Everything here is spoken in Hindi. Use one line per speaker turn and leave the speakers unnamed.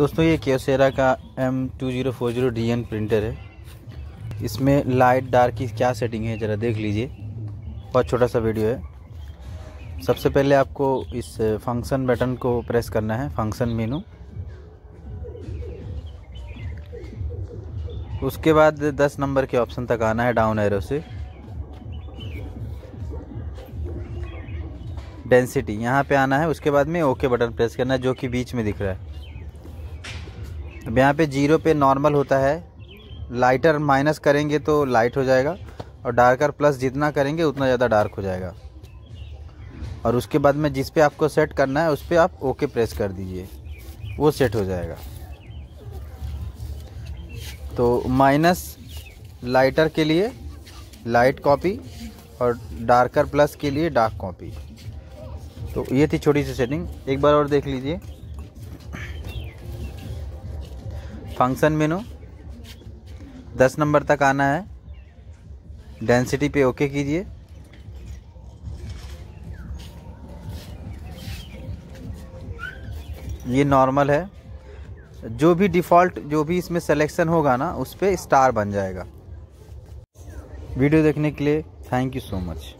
दोस्तों, ये क्योसेरा का M two zero four zero D N printer है। इसमें लाइट डार्क की क्या सेटिंग है, ज़रा देख लीजिए। बहुत छोटा सा वीडियो है। सबसे पहले आपको इस फ़ंक्शन बटन को प्रेस करना है फ़ंक्शन मेनू उसके बाद 10 नंबर के ऑप्शन तक आना है डाउन एरो से। डेंसिटी यहाँ पे आना है, उसके बाद में ओके बटन प्रेस करना है, जो कि बीच में दिख रहा है। अब यहाँ पे ज़ीरो पे नॉर्मल होता है। लाइटर माइनस करेंगे तो लाइट हो जाएगा और डार्कर प्लस जितना करेंगे उतना ज़्यादा डार्क हो जाएगा। और उसके बाद में जिस पे आपको सेट करना है उस पर आप ओके प्रेस कर दीजिए। वो सेट हो जाएगा। तो माइनस लाइटर के लिए लाइट कॉपी और डार्कर प्लस के लिए डार्क कॉपी तो ये थी छोटी सी सेटिंग एक बार और देख लीजिए। फ़ंक्शन मेनू, दस नंबर तक आना है। डेंसिटी पे ओके कीजिए। ये नॉर्मल है। जो भी डिफ़ॉल्ट, जो भी इसमें सिलेक्शन होगा ना, उस पर स्टार बन जाएगा। वीडियो देखने के लिए थैंक यू सो मच